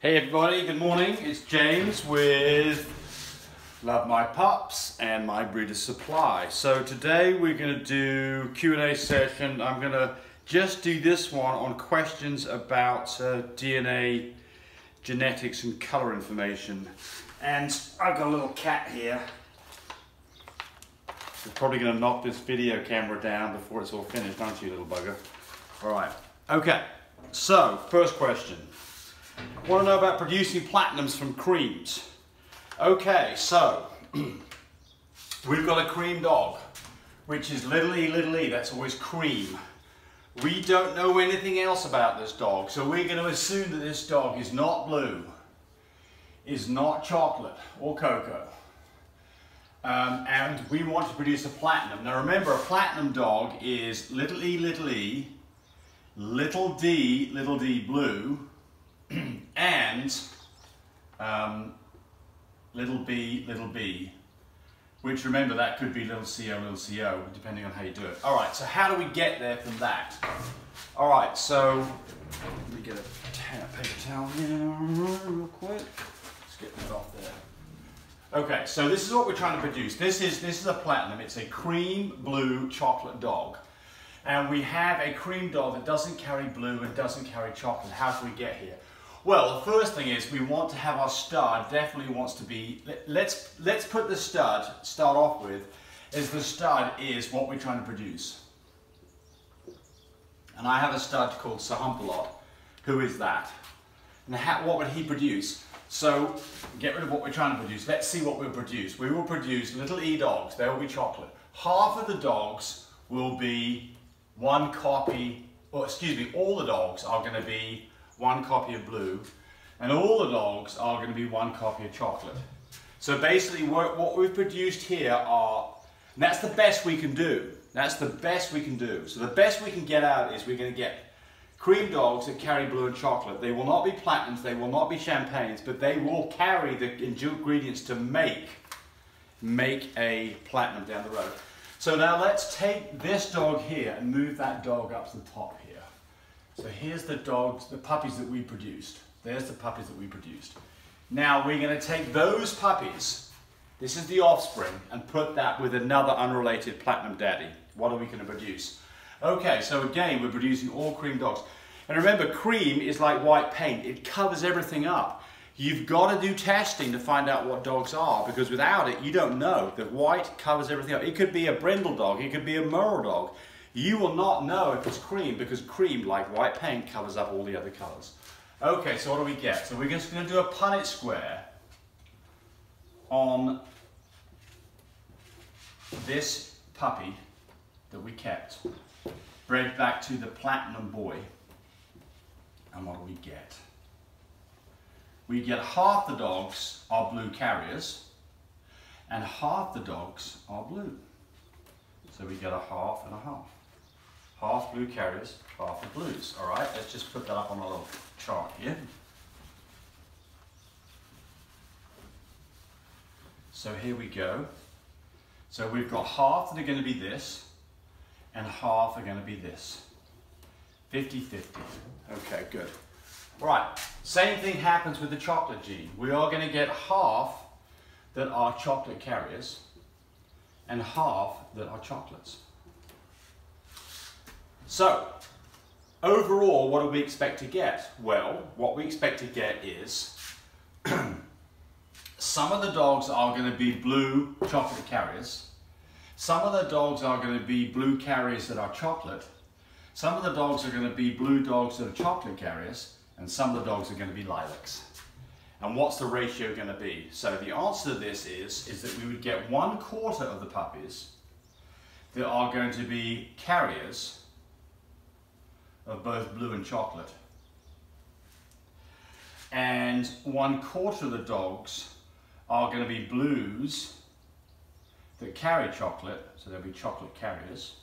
Hey everybody, good morning. It's James with Love My Pups and My Breeder's Supply. So today we're going to do Q&A session. I'm going to just do this one on questions about uh, DNA, genetics and colour information. And I've got a little cat here. You're probably going to knock this video camera down before it's all finished, aren't you little bugger? All right. Okay, so first question. Want to know about producing platinums from creams? Okay, so we've got a cream dog, which is little e, little e, that's always cream. We don't know anything else about this dog, so we're going to assume that this dog is not blue, is not chocolate or cocoa. Um, and we want to produce a platinum. Now remember, a platinum dog is little e, little e, little d, little d blue, and um, little b, little b, which remember that could be little co, little co, depending on how you do it. All right, so how do we get there from that? All right, so let me get a paper towel here real quick. Let's get that off there. Okay, so this is what we're trying to produce. This is, this is a platinum. It's a cream blue chocolate dog. And we have a cream dog that doesn't carry blue and doesn't carry chocolate. How do we get here? Well, the first thing is we want to have our stud definitely wants to be, let's, let's put the stud, start off with, is the stud is what we're trying to produce. And I have a stud called Sir Humpalot. Who is that? And how, what would he produce? So get rid of what we're trying to produce. Let's see what we'll produce. We will produce little e-dogs. They will be chocolate. Half of the dogs will be one copy, or excuse me, all the dogs are going to be one copy of blue, and all the dogs are going to be one copy of chocolate. So basically what we've produced here are, that's the best we can do. That's the best we can do. So the best we can get out is we're going to get cream dogs that carry blue and chocolate. They will not be platinums, they will not be champagnes, but they will carry the ingredients to make, make a platinum down the road. So now let's take this dog here and move that dog up to the top here. So here's the dogs, the puppies that we produced. There's the puppies that we produced. Now we're going to take those puppies, this is the offspring, and put that with another unrelated platinum daddy. What are we going to produce? Okay, so again, we're producing all cream dogs. And remember, cream is like white paint. It covers everything up. You've got to do testing to find out what dogs are because without it, you don't know. The white covers everything up. It could be a brindle dog. It could be a merle dog. You will not know if it's cream because cream, like white paint, covers up all the other colors. Okay, so what do we get? So we're just going to do a Punnett square on this puppy that we kept, bred back to the platinum boy. And what do we get? We get half the dogs are blue carriers and half the dogs are blue. So we get a half and a half half blue carriers, half the blues. All right, let's just put that up on a little chart here. So here we go. So we've got half that are going to be this, and half are going to be this. 50-50. Okay, good. Right, same thing happens with the chocolate gene. We are going to get half that are chocolate carriers, and half that are chocolates. So, overall, what do we expect to get? Well, what we expect to get is some of the dogs are going to be blue chocolate carriers. Some of the dogs are going to be blue carriers that are chocolate. Some of the dogs are going to be blue dogs that are chocolate carriers. And some of the dogs are going to be lilacs. And what's the ratio going to be? So the answer to this is, is that we would get one quarter of the puppies that are going to be carriers of both blue and chocolate. And one quarter of the dogs are going to be blues that carry chocolate, so they'll be chocolate carriers.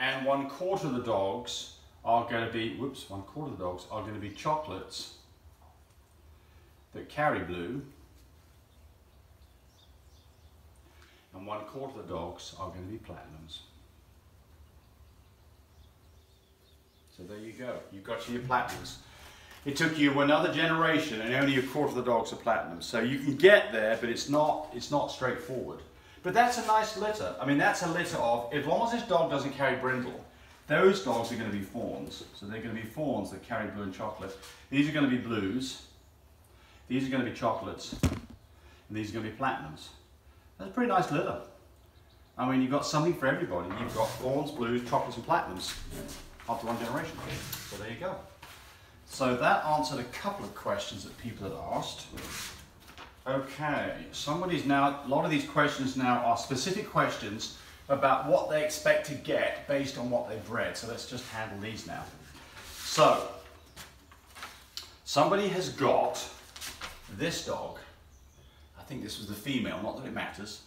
And one quarter of the dogs are going to be, whoops, one quarter of the dogs are going to be chocolates that carry blue. And one quarter of the dogs are going to be platinums. So there you go. You've got your platinums. It took you another generation and only a quarter of the dogs are platinum. So you can get there, but it's not, it's not straightforward. But that's a nice litter. I mean, that's a litter of, as long as this dog doesn't carry brindle, those dogs are going to be fawns. So they're going to be fawns that carry blue and chocolate. These are going to be blues. These are going to be chocolates. And these are going to be platinums. That's a pretty nice litter. I mean, you've got something for everybody. You've got fawns, blues, chocolates, and platinums after one generation. So there you go. So that answered a couple of questions that people had asked. Okay, somebody's now, a lot of these questions now are specific questions about what they expect to get based on what they've read. So let's just handle these now. So, somebody has got this dog. I think this was the female, not that it matters.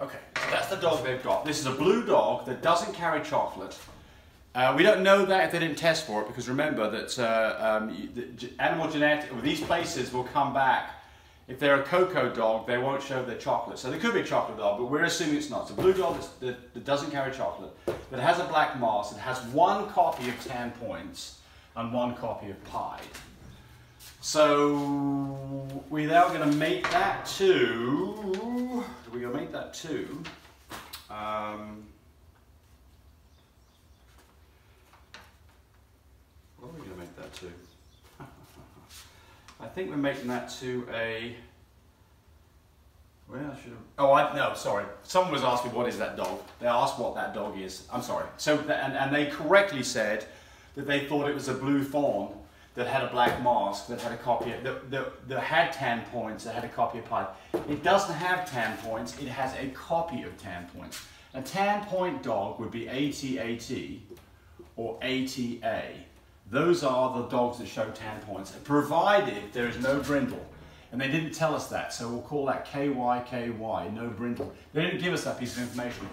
Okay, so that's the dog they've got. This is a blue dog that doesn't carry chocolate. Uh, we don't know that if they didn't test for it because remember that uh, um, animal genetic, these places will come back. If they're a cocoa dog, they won't show their chocolate. So they could be a chocolate dog, but we're assuming it's not. It's a blue dog that, that doesn't carry chocolate, that has a black mask, that has one copy of tan points and one copy of pied. So we're now going to make that to, we're going to make that to, um, what are we going to make that to? I think we're making that to a, well, I should have, oh, I, no, sorry. Someone was asking what is that dog. They asked what that dog is. I'm sorry. So, and, and they correctly said that they thought it was a blue fawn that had a black mask, that had a copy, of, that, that, that had tan points, that had a copy of pied. It doesn't have tan points, it has a copy of tan points. A tan point dog would be ATAT or ATA. Those are the dogs that show tan points, provided there is no brindle. And they didn't tell us that, so we'll call that KYKY, no brindle. They didn't give us that piece of information.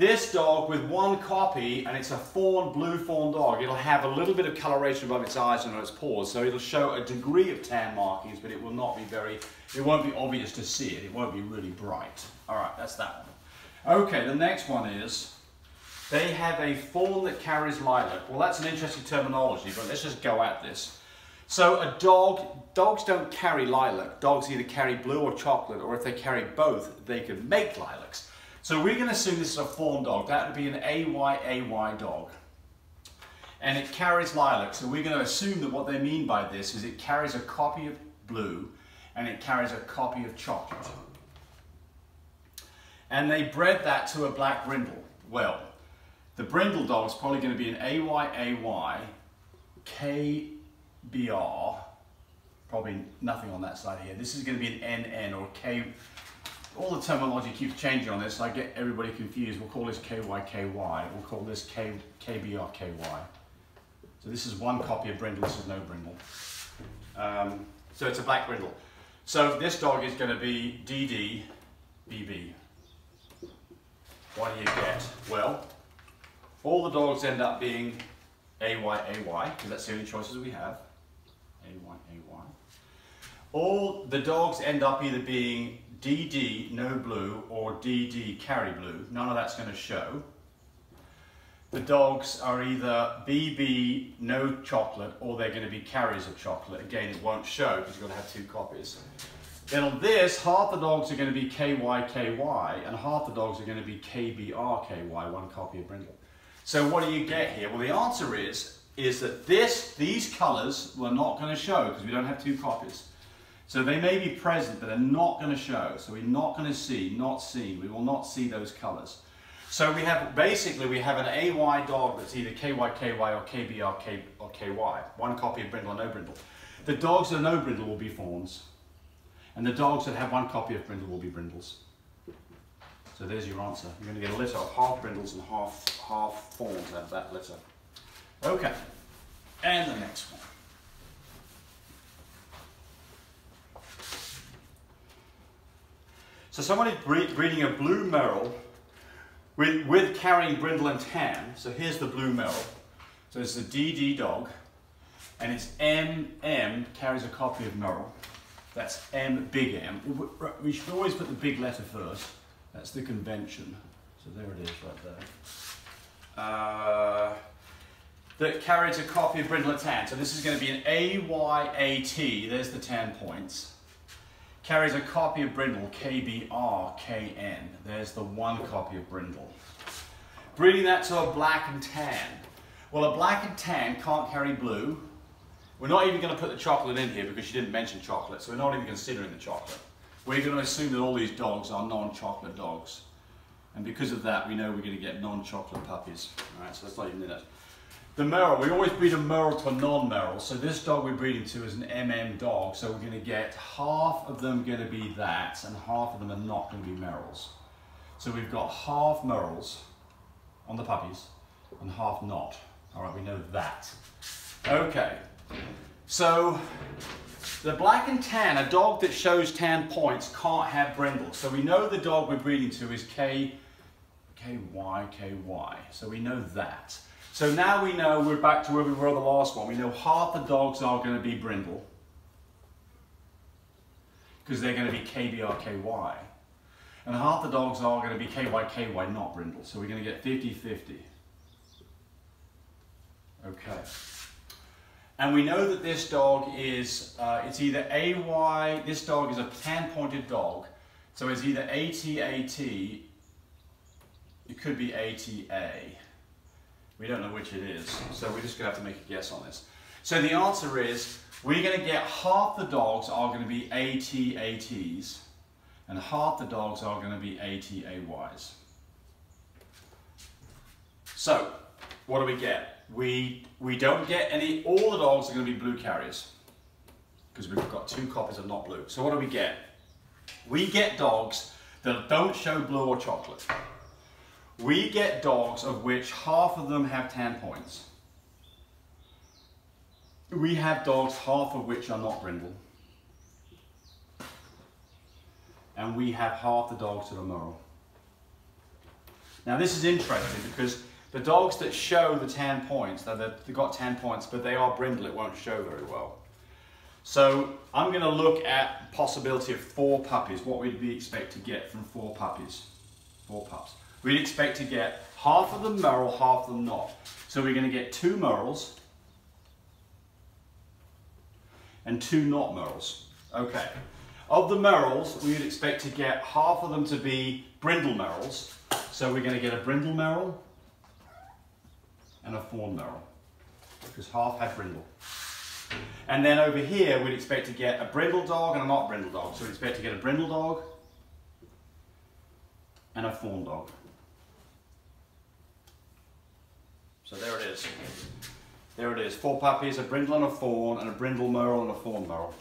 This dog with one copy, and it's a fawn, blue fawn dog, it'll have a little bit of coloration above its eyes and on its paws, so it'll show a degree of tan markings, but it will not be very, it won't be obvious to see it, it won't be really bright. All right, that's that one. Okay, the next one is, they have a fawn that carries lilac. Well, that's an interesting terminology, but let's just go at this. So a dog, dogs don't carry lilac. Dogs either carry blue or chocolate, or if they carry both, they can make lilacs. So we're going to assume this is a fawn dog. That would be an AYAY dog. And it carries lilac. So we're going to assume that what they mean by this is it carries a copy of blue and it carries a copy of chocolate. And they bred that to a black brindle. Well, the brindle dog is probably going to be an AYAY, KBR, probably nothing on that side here. This is going to be an NN or K, all the terminology keeps changing on this. I get everybody confused. We'll call this KYKY. We'll call this K, KBRKY. So this is one copy of brindle. This is no brindle. Um, so it's a black brindle. So this dog is going to be DDBB. What do you get? Well, all the dogs end up being AYAY, because that's the only choices we have. AYAY. All the dogs end up either being DD no blue or DD carry blue. None of that's going to show. The dogs are either BB no chocolate or they're going to be carriers of chocolate. Again, it won't show because you've got to have two copies. Then on this, half the dogs are going to be KYKY and half the dogs are going to be KBRKY, one copy of Brindle. So what do you get here? Well, the answer is, is that this, these colours were not going to show because we don't have two copies. So they may be present, but they're not going to show. So we're not going to see, not seen. We will not see those colors. So we have, basically, we have an AY dog that's either KYKY or KBR or KY. One copy of brindle or no brindle. The dogs that are no brindle will be fawns. And the dogs that have one copy of brindle will be brindles. So there's your answer. You're going to get a litter of half brindles and half, half fawns out of that litter. Okay, and the next one. So somebody breeding a blue merle with, with carrying brindle and tan. So here's the blue merle. So it's a DD dog. And its MM carries a copy of merle. That's M, big M. We should always put the big letter first. That's the convention. So there it is right there. Uh, that carries a copy of brindle and tan. So this is going to be an AYAT, there's the tan points. Carries a copy of brindle, KBRKN, there's the one copy of brindle. Breeding that to a black and tan. Well, a black and tan can't carry blue. We're not even going to put the chocolate in here because she didn't mention chocolate, so we're not even considering the chocolate. We're going to assume that all these dogs are non-chocolate dogs. And because of that, we know we're going to get non-chocolate puppies. All right, so that's not even in it. The Merle, we always breed a Merle to a non-Merle. So this dog we're breeding to is an MM dog. So we're going to get half of them going to be that, and half of them are not going to be Merles. So we've got half Merles on the puppies, and half not. All right, we know that. Okay, so the black and tan, a dog that shows tan points can't have brindles. So we know the dog we're breeding to is K, KY, KY. So we know that. So now we know we're back to where we were the last one. We know half the dogs are going to be brindle because they're going to be KBRKY. And half the dogs are going to be KYKY, not brindle. So we're going to get 50-50. Okay. And we know that this dog is, uh, it's either AY, this dog is a tan-pointed dog, so it's either ATAT, it could be ATA. We don't know which it is, so we're just going to have to make a guess on this. So the answer is, we're going to get half the dogs are going to be ATATs, and half the dogs are going to be ATAYs. So, what do we get? We, we don't get any, all the dogs are going to be blue carriers because we've got two copies of not blue. So what do we get? We get dogs that don't show blue or chocolate. We get dogs of which half of them have tan points. We have dogs half of which are not brindle. And we have half the dogs that are Merle. Now this is interesting because the dogs that show the tan points, they've got tan points, but they are brindle, it won't show very well. So I'm going to look at possibility of four puppies, what we'd be expect to get from four puppies, four pups. We'd expect to get half of them Merle, half of them not. So we're going to get two Merles and two not Merles. Okay. Of the Merles, we would expect to get half of them to be brindle Merles. So we're going to get a brindle Merle and a fawn Merle, because half had brindle. And then over here, we'd expect to get a brindle dog and a not brindle dog. So we'd expect to get a brindle dog and a fawn dog. So there it is. There it is. Four puppies, a brindle and a fawn, and a brindle merle and a fawn merle.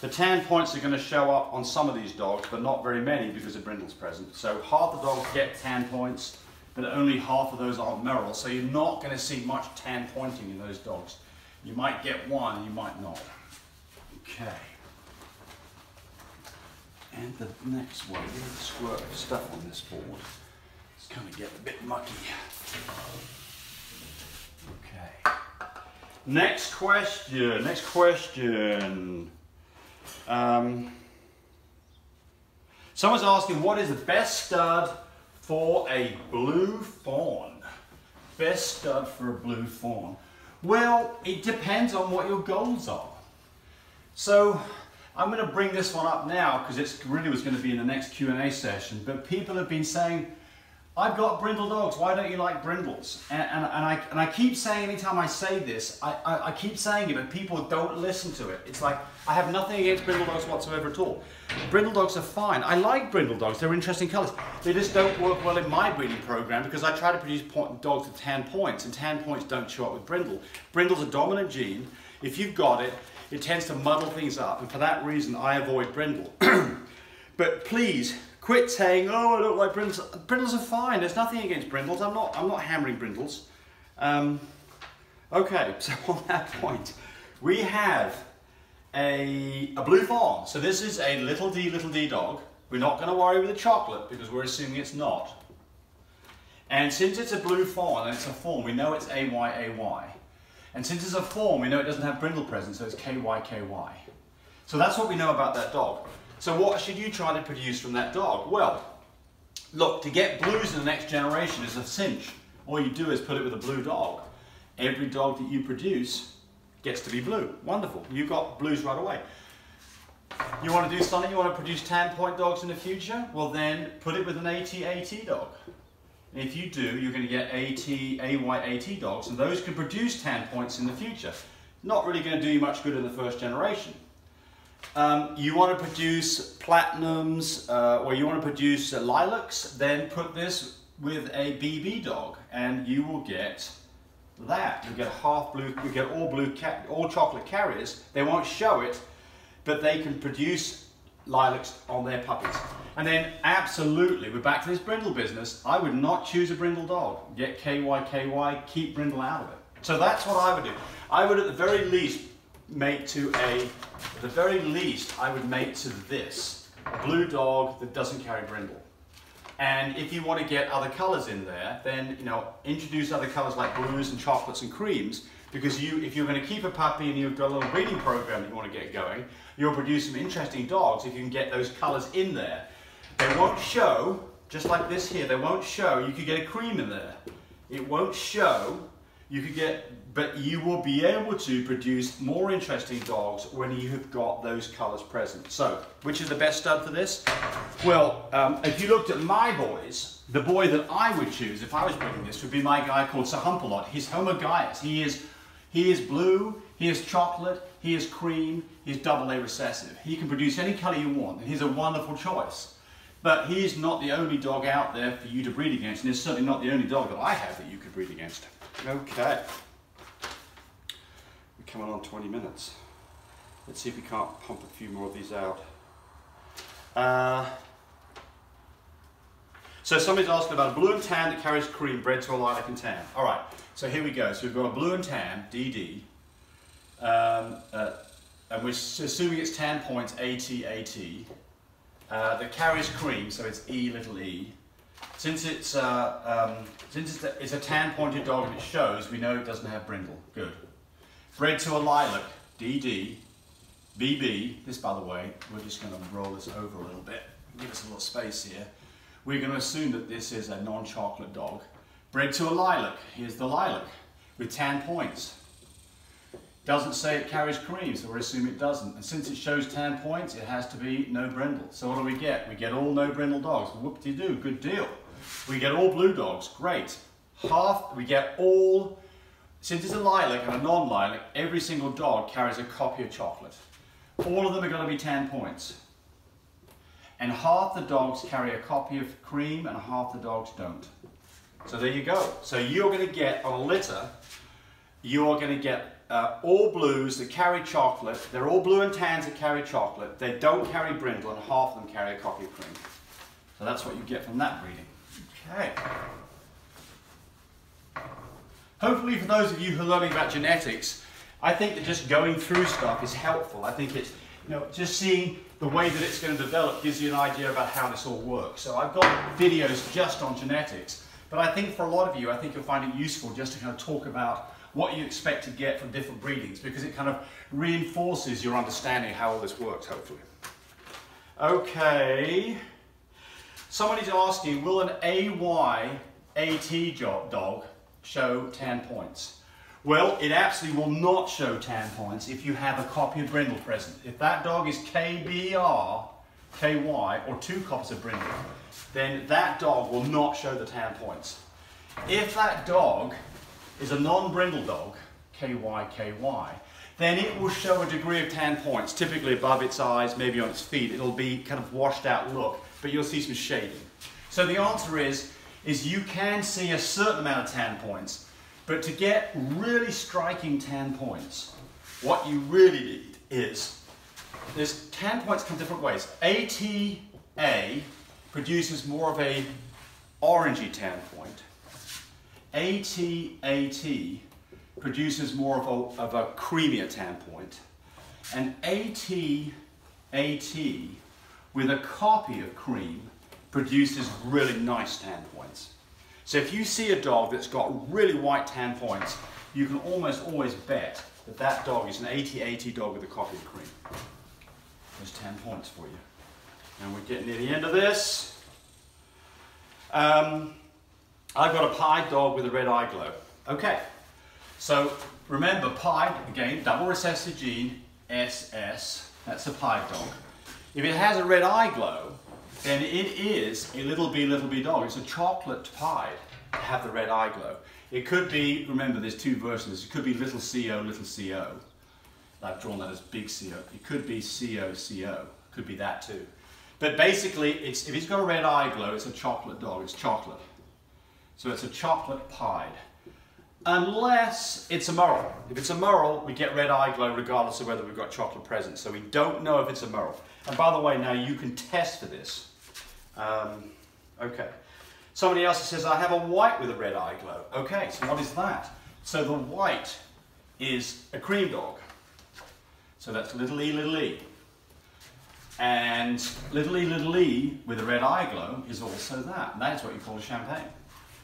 The tan points are going to show up on some of these dogs, but not very many because the brindle's present. So half the dogs get tan points, but only half of those are Merle, so you're not going to see much tan pointing in those dogs. You might get one, you might not. Okay. And the next one, squirt stuff on this board. It's going to get a bit mucky. Next question, next question. Um, someone's asking, what is the best stud for a blue fawn. Best stud for a blue fawn. Well, it depends on what your goals are. So I'm going to bring this one up now because it really was going to be in the next Q&A session, but people have been saying, I've got brindle dogs, why don't you like brindles? And, and, and, I, and I keep saying, anytime I say this, I, I, I, keep saying it, but people don't listen to it. It's like, I have nothing against brindle dogs whatsoever at all. Brindle dogs are fine. I like brindle dogs, they're interesting colours. They just don't work well in my breeding program because I try to produce point, dogs with tan points, and tan points don't show up with brindle. Brindle's a dominant gene. If you've got it, it tends to muddle things up, and for that reason, I avoid brindle. but please, Quit saying, oh, I don't like brindles. Brindles are fine. There's nothing against brindles. I'm not, I'm not hammering brindles. Um, okay, so on that point, we have a, a blue fawn. So this is a little d, little d dog. We're not going to worry with the chocolate because we're assuming it's not. And since it's a blue fawn and it's a fawn, we know it's AYAY. And since it's a fawn, we know it doesn't have brindle present, so it's KYKY. So that's what we know about that dog. So what should you try to produce from that dog? Well, look, to get blues in the next generation is a cinch. All you do is put it with a blue dog. Every dog that you produce gets to be blue. Wonderful. You've got blues right away. You want to do something, you want to produce tan point dogs in the future? Well then, put it with an AT-AT dog. And if you do, you're going to get AT, AY-AT dogs, and those can produce tan points in the future. Not really going to do you much good in the first generation. Um, you want to produce platinums, uh, or you want to produce uh, lilacs, then put this with a BB dog, and you will get that. You get half blue, you get all blue, cat all chocolate carriers. They won't show it, but they can produce lilacs on their puppies. And then absolutely, we're back to this brindle business. I would not choose a brindle dog. Get KYKY, keep brindle out of it. So that's what I would do. I would at the very least mate to a, at the very least, I would mate to this. Blue dog that doesn't carry brindle. And if you want to get other colors in there, then you know introduce other colors like blues and chocolates and creams. Because you, if you're going to keep a puppy and you've got a little breeding program that you want to get going, you'll produce some interesting dogs if you can get those colors in there. They won't show, just like this here, they won't show. You could get a cream in there. It won't show. You could get but you will be able to produce more interesting dogs when you have got those colours present. So, which is the best stud for this? Well, um, if you looked at my boys, the boy that I would choose if I was breeding this would be my guy called Sir Humpalot. He's homozygous. He is, he is blue, he is chocolate, he is cream, he's double A recessive. He can produce any colour you want, and he's a wonderful choice. But he is not the only dog out there for you to breed against, and it's certainly not the only dog that I have that you could breed against. Okay coming on 20 minutes. Let's see if we can't pump a few more of these out. Uh, so somebody's asking about a blue and tan that carries cream bred to a lilac and tan. All right, so here we go. So we've got a blue and tan, DD, um, uh, and we're assuming it's tan points, AT, AT, uh, that carries cream, so it's E little e. Since it's, uh, um, since it's a, it's a tan pointed dog and it shows, we know it doesn't have brindle. Good. Bred to a lilac, DD, BB. This, by the way, we're just going to roll this over a little bit, give us a little space here. We're going to assume that this is a non-chocolate dog. Bred to a lilac, here's the lilac, with tan points. Doesn't say it carries cream, so we assume it doesn't. And since it shows tan points, it has to be no brindle. So what do we get? We get all no brindle dogs. Whoop-de-doo, good deal. We get all blue dogs, great. Half, we get all since it's a lilac and a non-lilac, every single dog carries a copy of chocolate. All of them are going to be tan points. And half the dogs carry a copy of cream and half the dogs don't. So there you go. So you're going to get on a litter, you're going to get uh, all blues that carry chocolate. They're all blue and tans that carry chocolate. They don't carry brindle and half of them carry a copy of cream. So that's what you get from that breeding. Okay. Hopefully for those of you who are learning about genetics, I think that just going through stuff is helpful. I think it's, you know, just seeing the way that it's going to develop gives you an idea about how this all works. So I've got videos just on genetics, but I think for a lot of you, I think you'll find it useful just to kind of talk about what you expect to get from different breedings because it kind of reinforces your understanding how all this works, hopefully. Okay. Somebody's asking, will an AY AT dog show tan points? Well, it absolutely will not show tan points if you have a copy of brindle present. If that dog is KBR, KY, or two copies of brindle, then that dog will not show the tan points. If that dog is a non-brindle dog, KY, KY, then it will show a degree of tan points, typically above its eyes, maybe on its feet. It'll be kind of washed out look, but you'll see some shading. So the answer is is you can see a certain amount of tan points, but to get really striking tan points, what you really need is, there's tan points come different ways. ATA produces more of a orangey tan point. ATAT produces more of a, of a creamier tan point. And ATAT with a copy of cream produces really nice tan points. So if you see a dog that's got really white tan points, you can almost always bet that that dog is an ATAT dog with a coffee cream. There's tan points for you. And we're getting near the end of this. Um, I've got a pied dog with a red eye glow. Okay, so remember pied, again, double recessive gene, SS, that's a pied dog. If it has a red eye glow, then it is a little b little b dog. It's a chocolate pied to have the red eye glow. It could be, remember there's two versions, it could be little CO, little CO. I've drawn that as big CO. It could be CO, CO. Could be that too. But basically, it's, if it's got a red eye glow, it's a chocolate dog. It's chocolate. So it's a chocolate pied. Unless it's a Merle. If it's a Merle, we get red eye glow regardless of whether we've got chocolate present. So we don't know if it's a Merle. And by the way, now you can test for this. Um, okay. Somebody else says, I have a white with a red eye glow. Okay, so what is that? So the white is a cream dog. So that's little e, little e. And little e, little e with a red eye glow is also that. And that is what you call a champagne.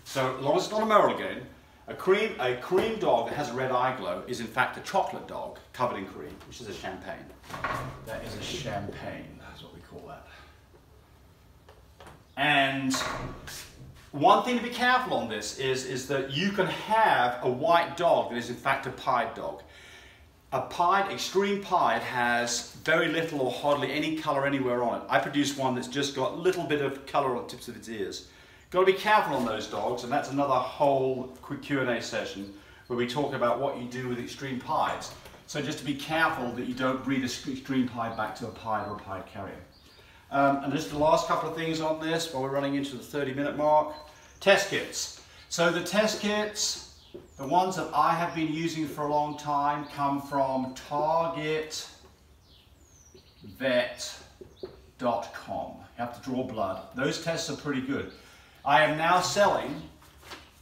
So long as it's not a Merle again, a cream, a cream dog that has a red eye glow is in fact a chocolate dog covered in cream, which is a champagne. That is a champagne, that's what we call that. And one thing to be careful on this is, is that you can have a white dog that is in fact a pied dog. A pied, extreme pied, has very little or hardly any colour anywhere on it. I produce one that's just got a little bit of colour on the tips of its ears. Got to be careful on those dogs, and that's another whole quick Q&A session where we talk about what you do with extreme pieds. So just to be careful that you don't breed a extreme pied back to a pied or a pied carrier. Um, and just the last couple of things on this while we're running into the 30 minute mark. Test kits. So the test kits, the ones that I have been using for a long time come from targetvet.com. You have to draw blood. Those tests are pretty good. I am now selling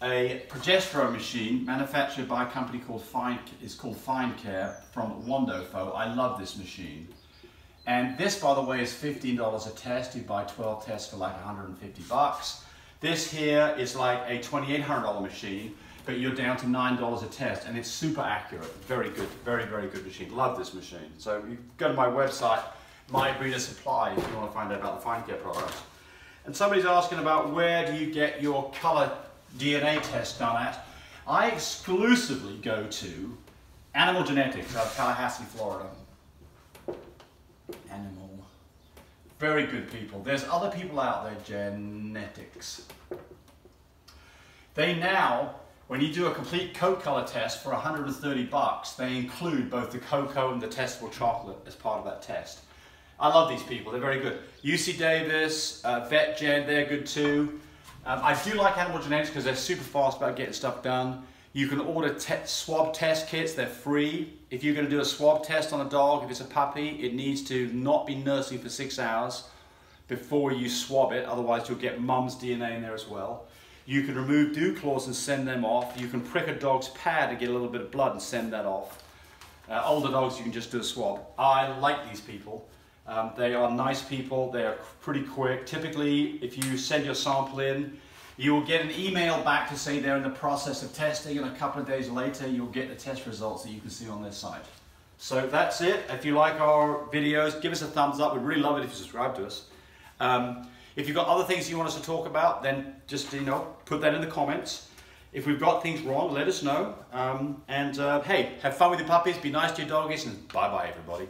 a progesterone machine manufactured by a company called Find, is called Finecare from Wondfo. I love this machine. And this, by the way, is $15 a test. You buy 12 tests for like 150 bucks. This here is like a $2,800 machine but you're down to $9 a test and it's super accurate. Very good, very, very good machine. Love this machine. So you go to my website, My Breeder Supply, if you want to find out about the Finecare products. And somebody's asking about where do you get your color DNA test done at. I exclusively go to Animal Genetics out of Tallahassee, Florida. Animal. Very good people. There's other people out there, genetics. They now when you do a complete coat color test for 130 bucks, they include both the cocoa and the testable chocolate as part of that test. I love these people, they're very good. UC Davis, uh, VetGen, they're good too. Um, I do like Animal Genetics because they're super fast about getting stuff done. You can order te swab test kits, they're free. If you're going to do a swab test on a dog, if it's a puppy, it needs to not be nursing for six hours before you swab it, otherwise you'll get mum's DNA in there as well. You can remove dew claws and send them off. You can prick a dog's pad to get a little bit of blood and send that off. Uh, older dogs, you can just do a swab. I like these people. Um, they are nice people. They are pretty quick. Typically, if you send your sample in, you will get an email back to say they're in the process of testing, and a couple of days later, you'll get the test results that you can see on their site. So that's it. If you like our videos, give us a thumbs up. We'd really love it if you subscribe to us. Um, if you've got other things you want us to talk about, then just, you know, put that in the comments. If we've got things wrong, let us know. Um, and uh, hey, have fun with your puppies, be nice to your doggies, and bye-bye, everybody.